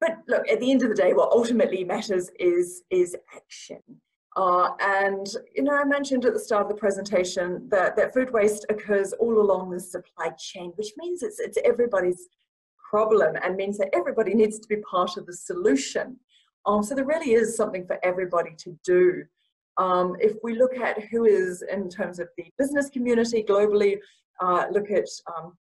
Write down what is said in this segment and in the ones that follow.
but look, at the end of the day, what ultimately matters is, is action. Uh, and, you know, I mentioned at the start of the presentation that, that food waste occurs all along the supply chain, which means it's, it's everybody's problem and means that everybody needs to be part of the solution. Um, so there really is something for everybody to do. Um, if we look at who is in terms of the business community globally, uh, look at um,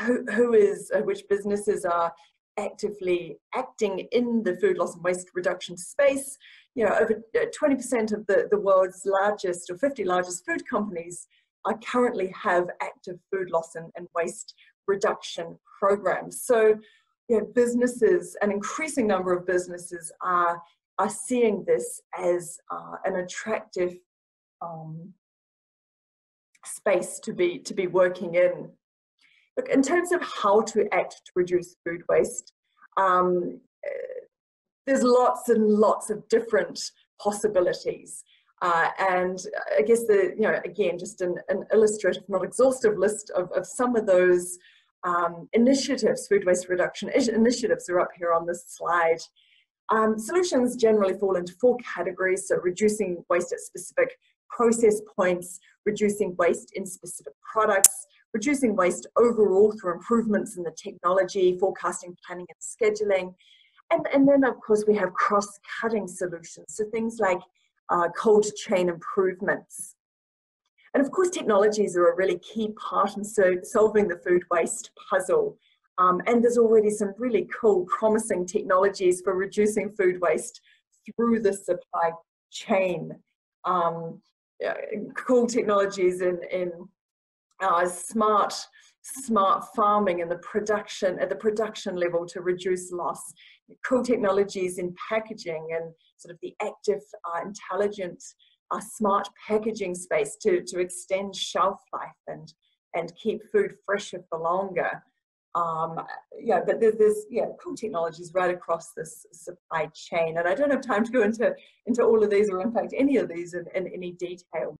who, who is, uh, which businesses are actively acting in the food loss and waste reduction space. You know, over 20% uh, of the, the world's largest or 50 largest food companies are currently have active food loss and, and waste reduction programs. So, you know, businesses, an increasing number of businesses are, are seeing this as uh, an attractive um, space to be, to be working in. Look, in terms of how to act to reduce food waste, um, there's lots and lots of different possibilities. Uh, and I guess the, you know, again, just an, an illustrative, not exhaustive list of, of some of those um, initiatives, food waste reduction initiatives are up here on this slide. Um, solutions generally fall into four categories, so reducing waste at specific process points, reducing waste in specific products, reducing waste overall through improvements in the technology, forecasting, planning and scheduling. And, and then of course we have cross-cutting solutions, so things like uh, cold chain improvements. And of course technologies are a really key part in so solving the food waste puzzle. Um, and there's already some really cool, promising technologies for reducing food waste through the supply chain. Um, cool technologies in, in uh, smart smart farming and the production at the production level to reduce loss. Cool technologies in packaging and sort of the active uh, intelligent uh, smart packaging space to, to extend shelf life and and keep food fresher for longer. Um, yeah, but there's, there's yeah cool technologies right across this supply chain, and I don't have time to go into into all of these or in fact any of these in, in any detail.